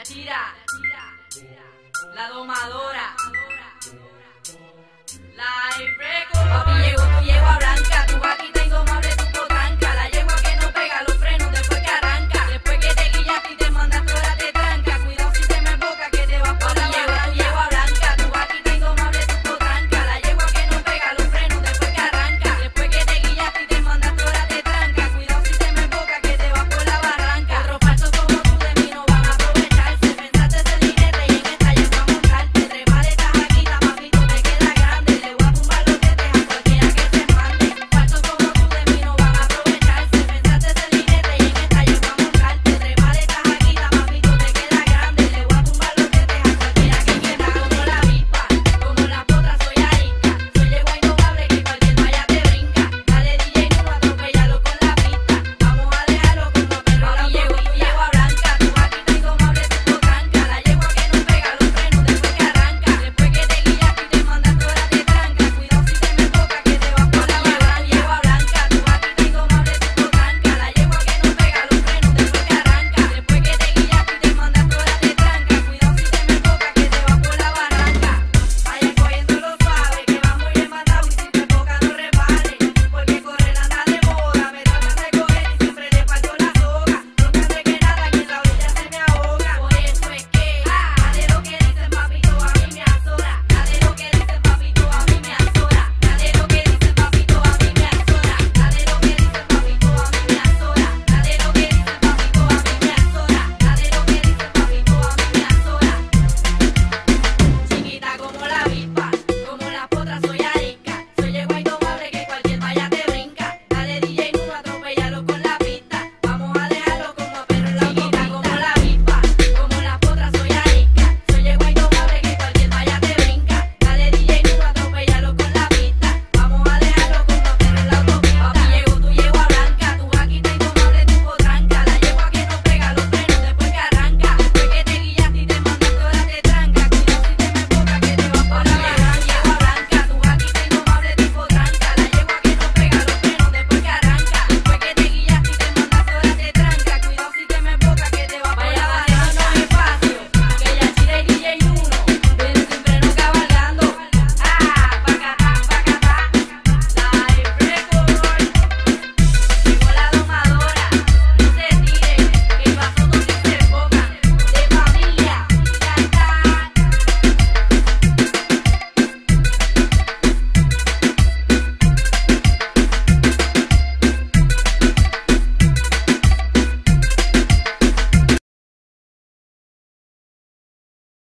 La tira, la domadora, la record.